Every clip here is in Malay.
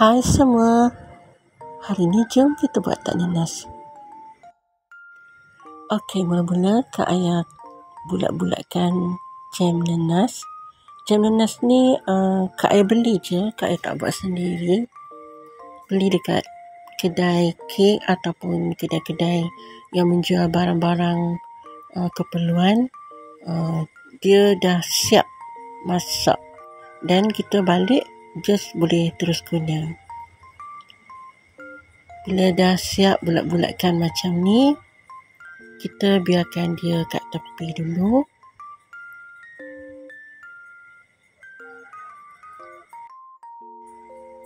Hai semua. Hari ni jom kita buat tak nanas. Okey, mula-mula Kak Ayah bulat-bulatkan jam nanas. Jam nanas ni uh, Kak Ayah beli je. Kak Ayah tak buat sendiri. Beli dekat kedai kek ataupun kedai-kedai yang menjual barang-barang uh, keperluan. Uh, dia dah siap masak. Dan kita balik just boleh terus guna. Bila dah siap bulat-bulatkan macam ni, kita biarkan dia kat tepi dulu.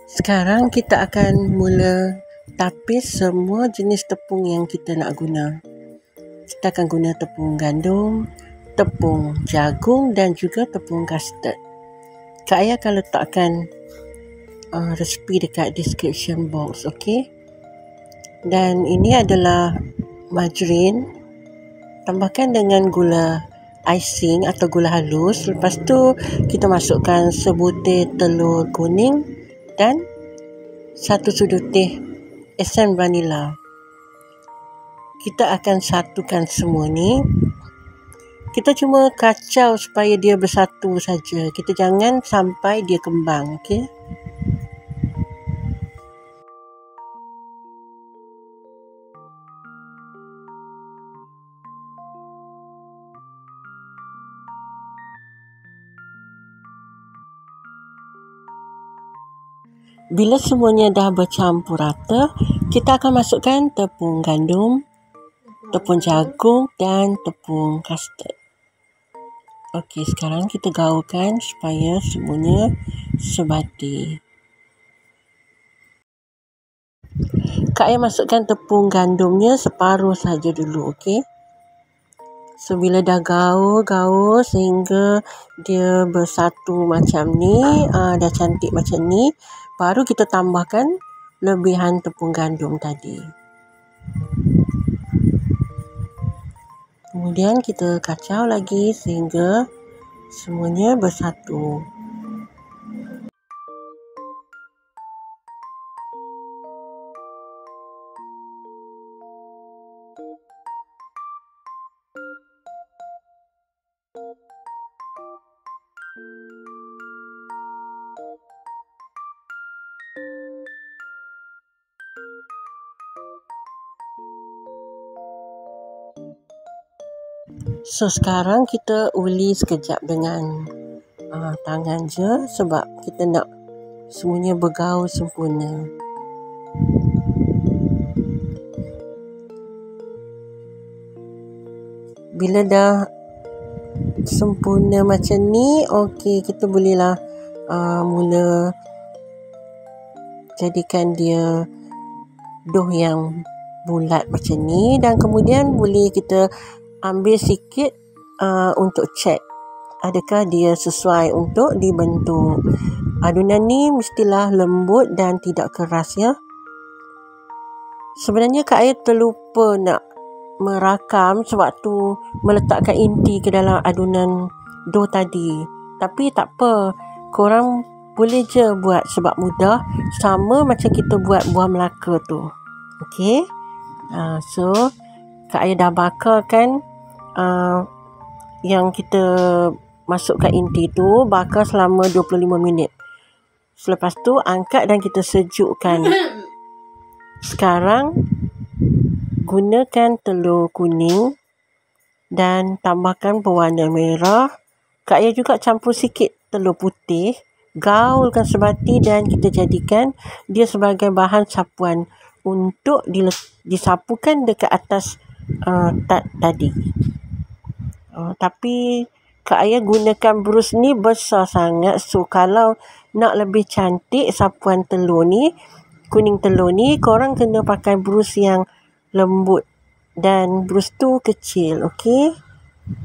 Sekarang kita akan mula tapis semua jenis tepung yang kita nak guna. Kita akan guna tepung gandum, tepung jagung dan juga tepung custard. Kak Ayah akan letakkan uh, resipi dekat description box, okey? Dan ini adalah margarin. Tambahkan dengan gula icing atau gula halus. Lepas tu kita masukkan sebutir telur kuning dan satu sudu teh esen vanila. Kita akan satukan semua ni kita cuma kacau supaya dia bersatu saja. Kita jangan sampai dia kembang, okey? Bila semuanya dah bercampur rata, kita akan masukkan tepung gandum, tepung jagung dan tepung custard. Okey, sekarang kita gaulkan supaya semuanya sebati. Kak Ayah masukkan tepung gandumnya separuh saja dulu, okey? So, bila dah gaul-gaul sehingga dia bersatu macam ni, uh, dah cantik macam ni, baru kita tambahkan lebihan tepung gandum tadi. Kemudian kita kacau lagi sehingga semuanya bersatu. So sekarang kita uli sekejap dengan uh, tangan je sebab kita nak semuanya bergaul sempurna. Bila dah sempurna macam ni, okey kita bolehlah uh, mula jadikan dia doh yang bulat macam ni dan kemudian boleh kita ambil sikit uh, untuk cek adakah dia sesuai untuk dibentuk. Adunan ni mestilah lembut dan tidak keras ya. Sebenarnya Kak Ayah terlupa nak merakam sewaktu meletakkan inti ke dalam adunan dough tadi. Tapi tak apa. Korang boleh je buat sebab mudah. Sama macam kita buat buah melaka tu. Okay. Uh, so, Kak Ayah dah bakarkan uh, yang kita masukkan inti tu bakar selama 25 minit. Selepas tu angkat dan kita sejukkan. Sekarang gunakan telur kuning dan tambahkan pewarna merah. Kak Ayah juga campur sikit telur putih. Gaulkan sebati dan kita jadikan dia sebagai bahan sapuan untuk disapukan dekat atas uh, tat tadi. Uh, tapi Kak Ayah gunakan brus ni besar sangat. So kalau nak lebih cantik sapuan telur ni, kuning telur ni, korang kena pakai brus yang lembut. Dan brus tu kecil, okey?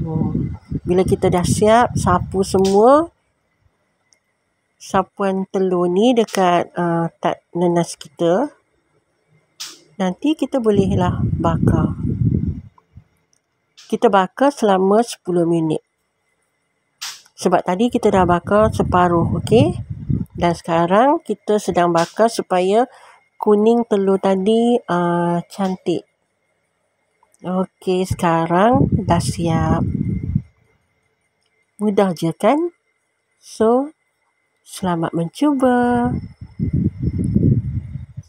Hmm. Bila kita dah siap sapu semua, sapuan telur ni dekat uh, tak nanas kita, nanti kita bolehlah bakar kita bakar selama 10 minit. Sebab tadi kita dah bakar separuh, okey? Dan sekarang kita sedang bakar supaya kuning telur tadi uh, cantik. Okey, sekarang dah siap. Mudah je kan? So, selamat mencuba.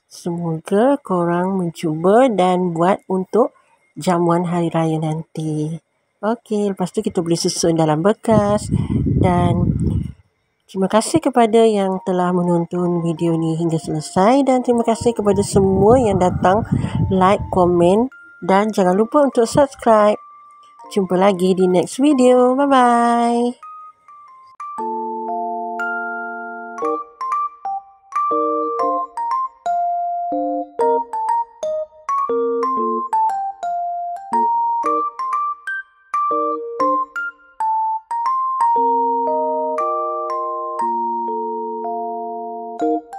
Semoga korang mencuba dan buat untuk jamuan hari raya nanti. Okey, lepas tu kita boleh susun dalam bekas dan Terima kasih kepada yang telah menonton video ni hingga selesai dan terima kasih kepada semua yang datang like, komen dan jangan lupa untuk subscribe. Jumpa lagi di next video. Bye-bye. You.